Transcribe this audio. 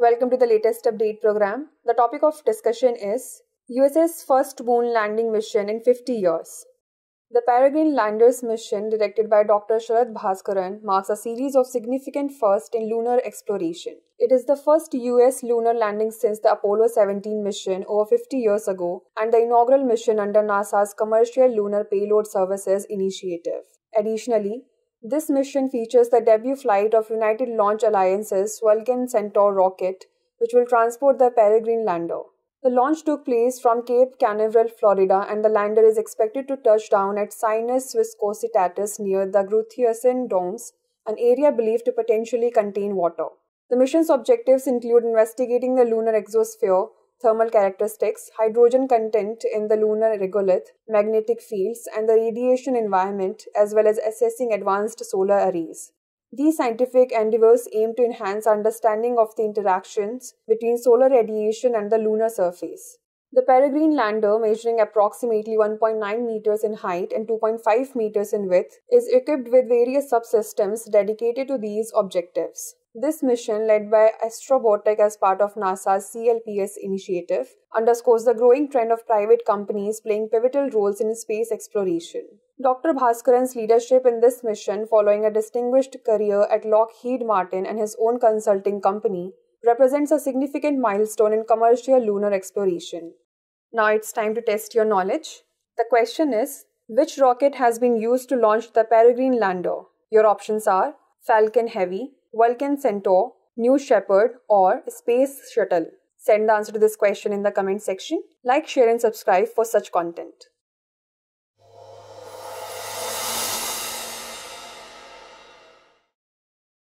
Welcome to the latest update program. The topic of discussion is USA's first moon landing mission in 50 years. The Peregrine Landers mission, directed by Dr. Sharad Bhaskaran, marks a series of significant firsts in lunar exploration. It is the first US lunar landing since the Apollo 17 mission over 50 years ago and the inaugural mission under NASA's Commercial Lunar Payload Services initiative. Additionally, this mission features the debut flight of United Launch Alliance's Vulcan Centaur rocket, which will transport the Peregrine lander. The launch took place from Cape Canaveral, Florida, and the lander is expected to touch down at Sinus Viscositatis near the Gruithuisen Domes, an area believed to potentially contain water. The mission's objectives include investigating the lunar exosphere, thermal characteristics, hydrogen content in the lunar regolith, magnetic fields, and the radiation environment, as well as assessing advanced solar arrays. These scientific endeavors aim to enhance understanding of the interactions between solar radiation and the lunar surface. The Peregrine lander, measuring approximately 1.9 meters in height and 2.5 meters in width, is equipped with various subsystems dedicated to these objectives. This mission, led by Astrobotic as part of NASA's CLPS initiative, underscores the growing trend of private companies playing pivotal roles in space exploration. Dr. Bhaskaran's leadership in this mission, following a distinguished career at Lockheed Martin and his own consulting company, represents a significant milestone in commercial lunar exploration. Now it's time to test your knowledge. The question is Which rocket has been used to launch the Peregrine lander? Your options are Falcon Heavy, Vulcan Centaur, New Shepard, or Space Shuttle. Send the answer to this question in the comment section. Like, share, and subscribe for such content.